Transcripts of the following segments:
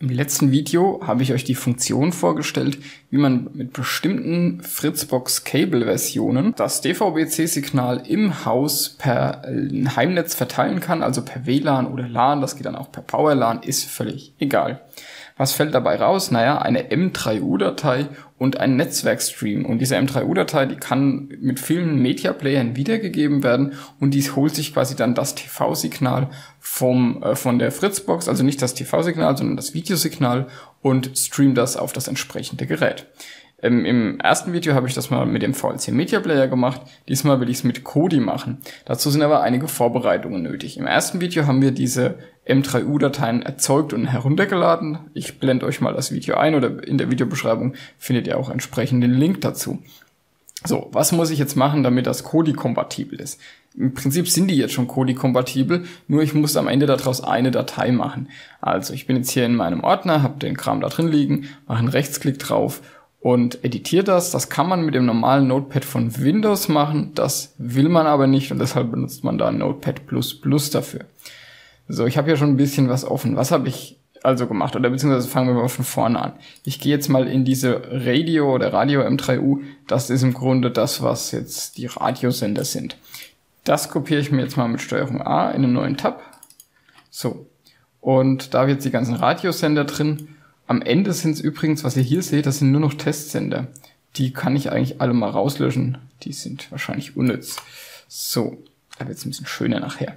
Im letzten Video habe ich euch die Funktion vorgestellt, wie man mit bestimmten Fritzbox Cable Versionen das DVB-C-Signal im Haus per Heimnetz verteilen kann, also per WLAN oder LAN, das geht dann auch per PowerLAN, ist völlig egal. Was fällt dabei raus? Naja, eine M3U-Datei und ein Netzwerkstream. Und diese M3U-Datei, die kann mit vielen Media-Playern wiedergegeben werden und dies holt sich quasi dann das TV-Signal vom, äh, von der Fritzbox, also nicht das TV-Signal, sondern das Videosignal und streamt das auf das entsprechende Gerät. Ähm, Im ersten Video habe ich das mal mit dem VLC Media Player gemacht. Diesmal will ich es mit Kodi machen. Dazu sind aber einige Vorbereitungen nötig. Im ersten Video haben wir diese M3U-Dateien erzeugt und heruntergeladen. Ich blende euch mal das Video ein oder in der Videobeschreibung findet ihr auch entsprechend den Link dazu. So, was muss ich jetzt machen, damit das Kodi-kompatibel ist? Im Prinzip sind die jetzt schon Kodi-kompatibel, nur ich muss am Ende daraus eine Datei machen. Also ich bin jetzt hier in meinem Ordner, habe den Kram da drin liegen, mache einen Rechtsklick drauf und editiert das. Das kann man mit dem normalen Notepad von Windows machen. Das will man aber nicht und deshalb benutzt man da Notepad dafür. So, ich habe hier schon ein bisschen was offen. Was habe ich also gemacht? Oder beziehungsweise fangen wir mal von vorne an. Ich gehe jetzt mal in diese Radio oder Radio M3U. Das ist im Grunde das, was jetzt die Radiosender sind. Das kopiere ich mir jetzt mal mit Steuerung A in einen neuen Tab. So. Und da habe ich jetzt die ganzen Radiosender drin. Am Ende sind es übrigens, was ihr hier seht, das sind nur noch Testsender. Die kann ich eigentlich alle mal rauslöschen. Die sind wahrscheinlich unnütz. So, da wird es ein bisschen schöner nachher.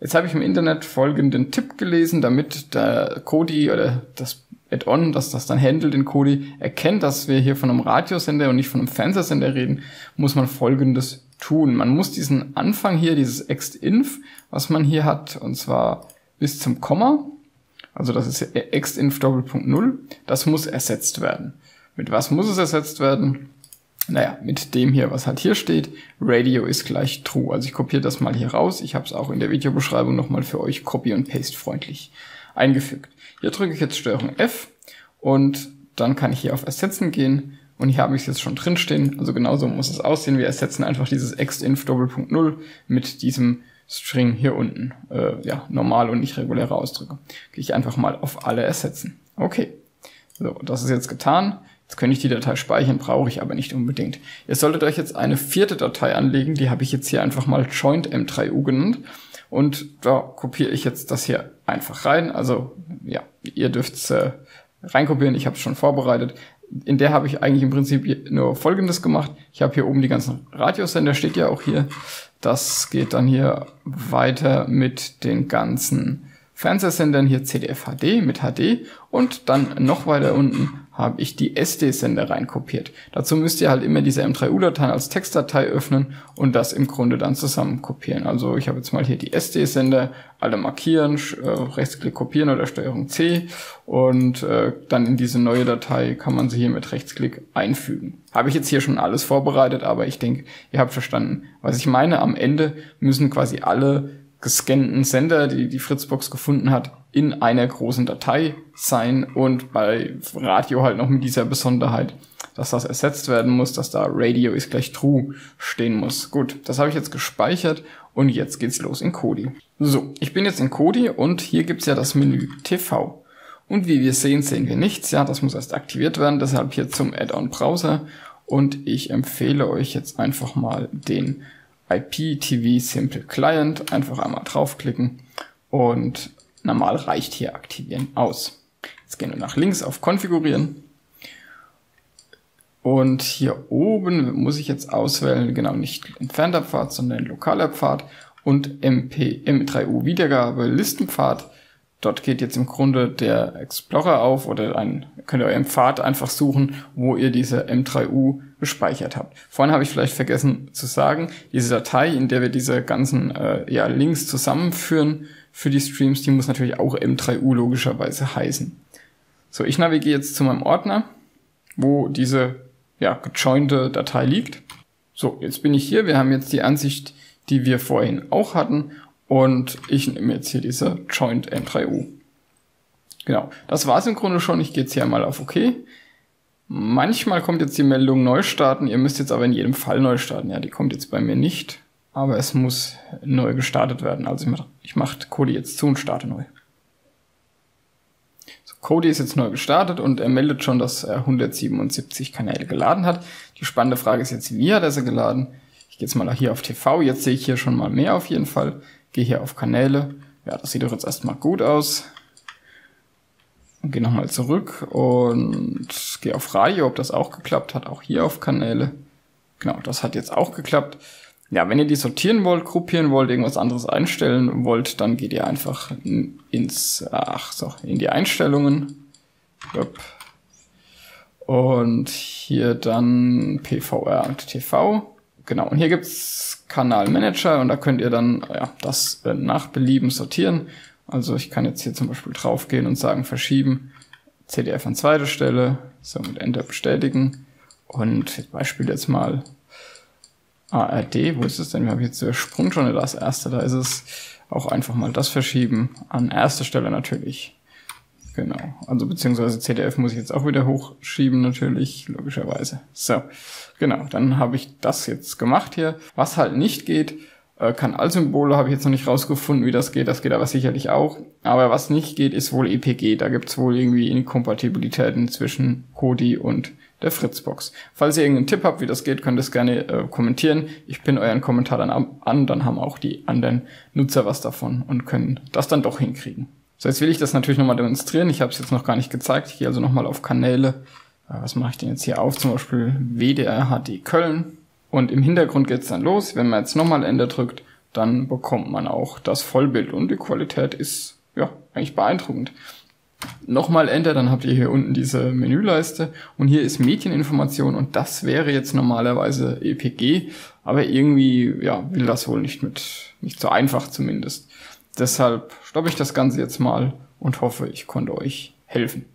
Jetzt habe ich im Internet folgenden Tipp gelesen, damit der Kodi oder das Add-on, dass das dann handelt in Kodi, erkennt, dass wir hier von einem Radiosender und nicht von einem Fernsehsender reden, muss man folgendes tun. Man muss diesen Anfang hier, dieses extinf, was man hier hat, und zwar bis zum Komma, also das ist extinf Doppelpunkt Null, das muss ersetzt werden. Mit was muss es ersetzt werden? Naja, mit dem hier, was halt hier steht, Radio ist gleich True. Also ich kopiere das mal hier raus. Ich habe es auch in der Videobeschreibung nochmal für euch Copy und Paste freundlich eingefügt. Hier drücke ich jetzt Steuerung F und dann kann ich hier auf Ersetzen gehen und hier habe ich es jetzt schon drinstehen. Also genauso muss es aussehen. Wir ersetzen einfach dieses extinf Doppelpunkt Null mit diesem String hier unten, äh, ja, normal und nicht reguläre Ausdrücke. Gehe ich einfach mal auf alle ersetzen. Okay. So, das ist jetzt getan. Jetzt könnte ich die Datei speichern, brauche ich aber nicht unbedingt. Ihr solltet euch jetzt eine vierte Datei anlegen, die habe ich jetzt hier einfach mal joint m3u genannt. Und da kopiere ich jetzt das hier einfach rein. Also ja, ihr dürft es äh, reinkopieren, ich habe es schon vorbereitet. In der habe ich eigentlich im Prinzip nur Folgendes gemacht. Ich habe hier oben die ganzen Radiosender, steht ja auch hier. Das geht dann hier weiter mit den ganzen Fernsehsendern, hier CDF HD mit HD und dann noch weiter unten habe ich die SD-Sender reinkopiert. Dazu müsst ihr halt immer diese M3U-Dateien als Textdatei öffnen und das im Grunde dann zusammen kopieren. Also ich habe jetzt mal hier die SD-Sender, alle markieren, äh, Rechtsklick kopieren oder Steuerung C und äh, dann in diese neue Datei kann man sie hier mit Rechtsklick einfügen. Habe ich jetzt hier schon alles vorbereitet, aber ich denke, ihr habt verstanden, was ich meine. Am Ende müssen quasi alle gescannten Sender, die die Fritzbox gefunden hat, in einer großen Datei sein und bei Radio halt noch mit dieser Besonderheit, dass das ersetzt werden muss, dass da Radio ist gleich True stehen muss. Gut, das habe ich jetzt gespeichert und jetzt geht's los in Kodi. So, ich bin jetzt in Kodi und hier gibt's ja das Menü TV. Und wie wir sehen, sehen wir nichts. Ja, das muss erst aktiviert werden, deshalb hier zum Add-on Browser. Und ich empfehle euch jetzt einfach mal den IPTV Simple Client. Einfach einmal draufklicken und normal reicht hier aktivieren aus. Jetzt gehen wir nach links auf Konfigurieren. Und hier oben muss ich jetzt auswählen, genau nicht entfernter Pfad, sondern lokaler Pfad und MP, M3U Wiedergabe Listenpfad. Dort geht jetzt im Grunde der Explorer auf oder ein, könnt ihr euren Pfad einfach suchen, wo ihr diese M3U gespeichert habt. Vorhin habe ich vielleicht vergessen zu sagen, diese Datei, in der wir diese ganzen äh, ja, Links zusammenführen für die Streams, die muss natürlich auch M3U logischerweise heißen. So, ich navigiere jetzt zu meinem Ordner, wo diese ja, gejointe Datei liegt. So, jetzt bin ich hier. Wir haben jetzt die Ansicht, die wir vorhin auch hatten und ich nehme jetzt hier diese Joint M3U. Genau, das war's im Grunde schon. Ich gehe jetzt hier mal auf OK. Manchmal kommt jetzt die Meldung neu starten. Ihr müsst jetzt aber in jedem Fall neu starten. Ja, die kommt jetzt bei mir nicht. Aber es muss neu gestartet werden. Also ich mache mach Kodi jetzt zu und starte neu. So, Cody ist jetzt neu gestartet und er meldet schon, dass er 177 Kanäle geladen hat. Die spannende Frage ist jetzt, wie hat er sie geladen? Ich gehe jetzt mal hier auf TV, jetzt sehe ich hier schon mal mehr auf jeden Fall. Gehe hier auf Kanäle. Ja, das sieht doch jetzt erstmal gut aus. Und gehe nochmal zurück und gehe auf Radio, ob das auch geklappt hat. Auch hier auf Kanäle. Genau, das hat jetzt auch geklappt. Ja, wenn ihr die sortieren wollt, gruppieren wollt, irgendwas anderes einstellen wollt, dann geht ihr einfach ins, ach so, in die Einstellungen. Und hier dann PVR und TV. Genau, und hier gibt's Kanalmanager und da könnt ihr dann ja, das äh, nach Belieben sortieren. Also ich kann jetzt hier zum Beispiel draufgehen und sagen, verschieben, CDF an zweite Stelle, so mit Enter bestätigen. Und Beispiel jetzt mal ARD, wo ist es denn? Wir haben jetzt Sprung schon das erste, da ist es auch einfach mal das verschieben. An erster Stelle natürlich. Genau. Also beziehungsweise CDF muss ich jetzt auch wieder hochschieben, natürlich, logischerweise. So, genau, dann habe ich das jetzt gemacht hier. Was halt nicht geht, äh, Kanalsymbole habe ich jetzt noch nicht rausgefunden, wie das geht. Das geht aber sicherlich auch. Aber was nicht geht, ist wohl EPG. Da gibt's wohl irgendwie Inkompatibilitäten zwischen Kodi und der Fritzbox. Falls ihr irgendeinen Tipp habt, wie das geht, könnt ihr es gerne äh, kommentieren. Ich pinne euren Kommentar dann an, dann haben auch die anderen Nutzer was davon und können das dann doch hinkriegen. So, jetzt will ich das natürlich nochmal demonstrieren. Ich habe es jetzt noch gar nicht gezeigt. Ich gehe also nochmal auf Kanäle. Äh, was mache ich denn jetzt hier auf? Zum Beispiel WDR HD Köln. Und im Hintergrund geht's dann los. Wenn man jetzt nochmal Enter drückt, dann bekommt man auch das Vollbild. Und die Qualität ist ja eigentlich beeindruckend nochmal Enter, dann habt ihr hier unten diese Menüleiste und hier ist Medieninformation und das wäre jetzt normalerweise EPG, aber irgendwie ja, will das wohl nicht mit, nicht so einfach zumindest. Deshalb stoppe ich das Ganze jetzt mal und hoffe, ich konnte euch helfen.